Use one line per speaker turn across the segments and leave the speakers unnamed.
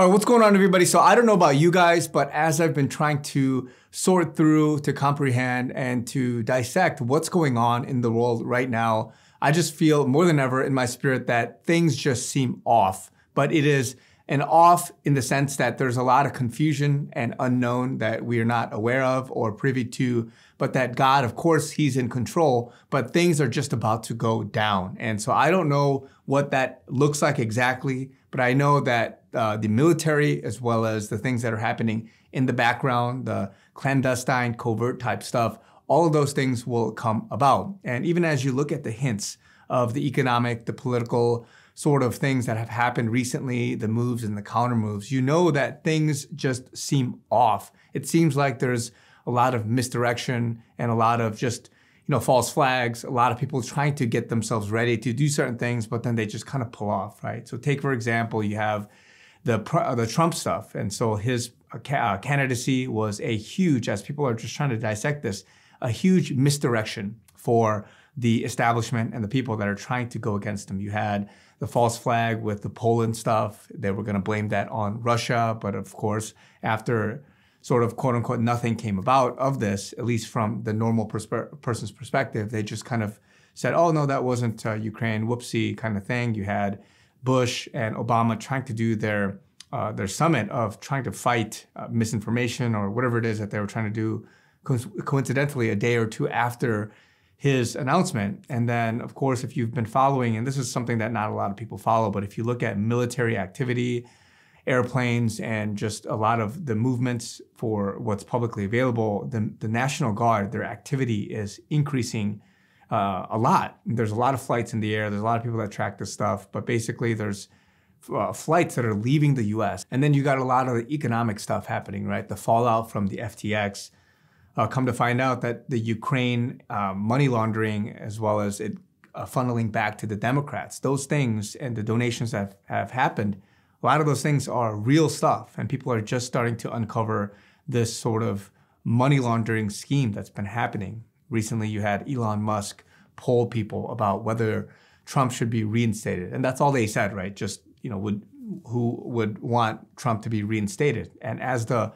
All right, what's going on, everybody? So I don't know about you guys, but as I've been trying to sort through, to comprehend, and to dissect what's going on in the world right now, I just feel more than ever in my spirit that things just seem off. But it is an off in the sense that there's a lot of confusion and unknown that we are not aware of or privy to, but that God, of course, He's in control, but things are just about to go down. And so I don't know what that looks like exactly, but I know that uh, the military, as well as the things that are happening in the background, the clandestine, covert type stuff, all of those things will come about. And even as you look at the hints of the economic, the political, sort of things that have happened recently, the moves and the counter moves, you know that things just seem off. It seems like there's a lot of misdirection and a lot of just you know false flags. A lot of people trying to get themselves ready to do certain things, but then they just kind of pull off, right? So take for example, you have the the Trump stuff, and so his uh, uh, candidacy was a huge, as people are just trying to dissect this, a huge misdirection for the establishment and the people that are trying to go against him. You had the false flag with the Poland stuff. They were going to blame that on Russia. But of course, after sort of quote unquote nothing came about of this, at least from the normal perspe- person's perspective, they just kind of said, oh, no, that wasn't uh, Ukraine, whoopsie kind of thing. You had Bush and Obama trying to do their uh, their summit of trying to fight uh, misinformation or whatever it is that they were trying to do co- coincidentally a day or two after his announcement. And then, of course, if you've been following, and this is something that not a lot of people follow, but if you look at military activity, airplanes, and just a lot of the movements for what's publicly available, the, the National Guard, their activity is increasing uh, a lot. There's a lot of flights in the air. There's a lot of people that track this stuff, but basically, there's uh, flights that are leaving the US. And then you got a lot of the economic stuff happening, right? The fallout from the FTX uh, come to find out that the Ukraine uh, money laundering, as well as it uh, funneling back to the Democrats, those things and the donations that have happened, a lot of those things are real stuff. And people are just starting to uncover this sort of money laundering scheme that's been happening. Recently, you had Elon Musk poll people about whether Trump should be reinstated. And that's all they said, right? Just, you know, would who would want Trump to be reinstated. And as the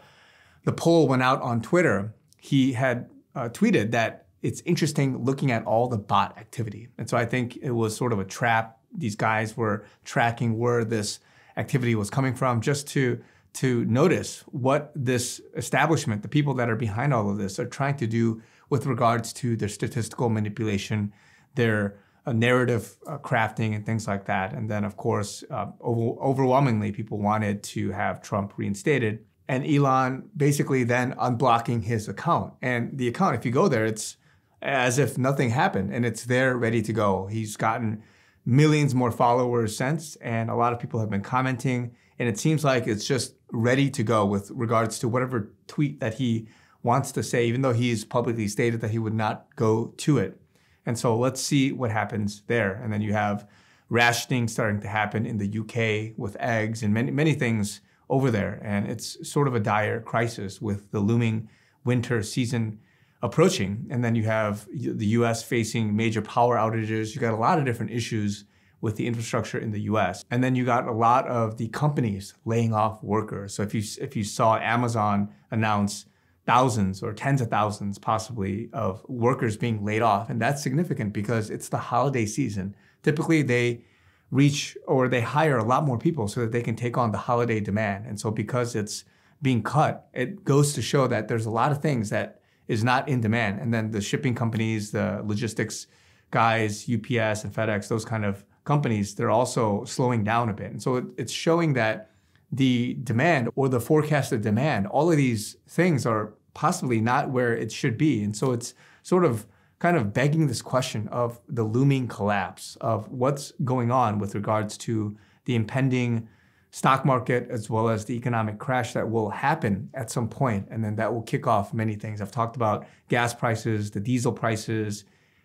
the poll went out on Twitter, he had uh, tweeted that it's interesting looking at all the bot activity. And so I think it was sort of a trap. These guys were tracking where this activity was coming from just to to notice what this establishment, the people that are behind all of this, are trying to do with regards to their statistical manipulation, their uh, narrative uh, crafting, and things like that. And then, of course, uh, over- overwhelmingly, people wanted to have Trump reinstated and Elon basically then unblocking his account. And the account, if you go there, it's as if nothing happened and it's there ready to go. He's gotten millions more followers since, and a lot of people have been commenting. And it seems like it's just ready to go with regards to whatever tweet that he wants to say, even though he's publicly stated that he would not go to it. And so let's see what happens there. And then you have rationing starting to happen in the UK with eggs and many, many things over there. And it's sort of a dire crisis with the looming winter season approaching. And then you have the US facing major power outages. You got a lot of different issues with the infrastructure in the US. And then you got a lot of the companies laying off workers. So if you if you saw Amazon announce thousands or tens of thousands possibly of workers being laid off and that's significant because it's the holiday season. Typically they reach or they hire a lot more people so that they can take on the holiday demand. And so because it's being cut, it goes to show that there's a lot of things that is not in demand. And then the shipping companies, the logistics guys, UPS and FedEx, those kind of companies, they're also slowing down a bit. And so it, it's showing that the demand or the forecasted demand, all of these things are possibly not where it should be. And so it's sort of kind of begging this question of the looming collapse of what's going on with regards to the impending stock market as well as the economic crash that will happen at some point. And then that will kick off many things. I've talked about gas prices the diesel prices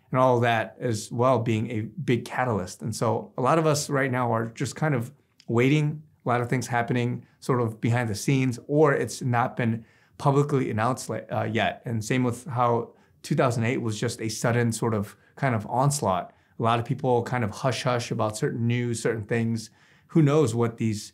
and all of that as well being a big catalyst. And so a lot of us right now are just kind of waiting a lot of things happening sort of behind the scenes or it's not been publicly announced uh, yet. And same with how 2008 was just a sudden sort of kind of onslaught. A lot of people kind of hush hush about certain news, certain things. Who knows what these,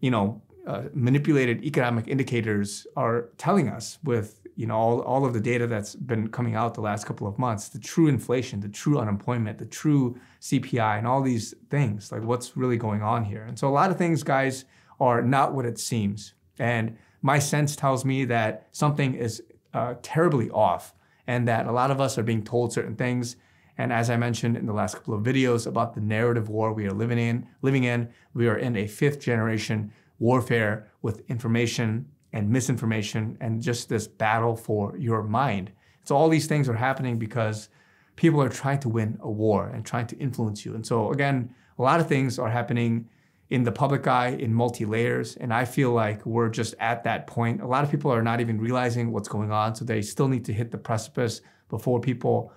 you know, uh, manipulated economic indicators are telling us with you know all, all of the data that's been coming out the last couple of months the true inflation the true unemployment the true cpi and all these things like what's really going on here and so a lot of things guys are not what it seems and my sense tells me that something is uh, terribly off and that a lot of us are being told certain things and as I mentioned in the last couple of videos about the narrative war we are living in, living in, we are in a fifth generation warfare with information and misinformation and just this battle for your mind. So all these things are happening because people are trying to win a war and trying to influence you. And so again, a lot of things are happening in the public eye in multi layers. And I feel like we're just at that point. A lot of people are not even realizing what's going on. So they still need to hit the precipice before people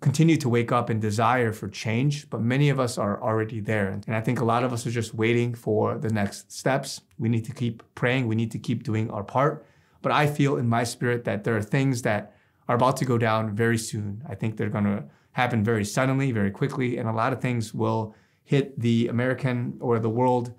continue to wake up and desire for change, but many of us are already there. And I think a lot of us are just waiting for the next steps. We need to keep praying, we need to keep doing our part. But I feel in my spirit that there are things that are about to go down very soon. I think they're going to happen very suddenly, very quickly, and a lot of things will hit the American or the world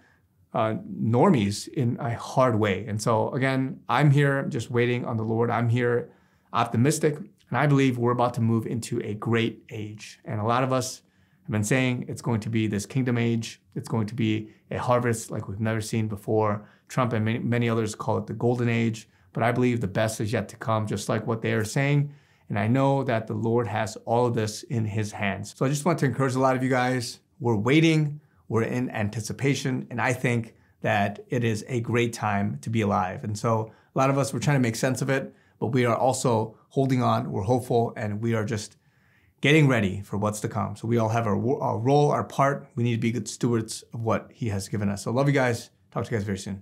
uh, normies in a hard way. And so, again, I'm here just waiting on the Lord. I'm here optimistic. And I believe we're about to move into a great age. And a lot of us have been saying it's going to be this kingdom age. It's going to be a harvest like we've never seen before. Trump and many, many others call it the golden age. But I believe the best is yet to come, just like what they are saying. And I know that the Lord has all of this in his hands. So I just want to encourage a lot of you guys. We're waiting, we're in anticipation, and I think that it is a great time to be alive. And so a lot of us, we're trying to make sense of it but we are also holding on, we're hopeful, and we are just getting ready for what's to come. So we all have our, our role, our part. We need to be good stewards of what He has given us. So love you guys. Talk to you guys very soon.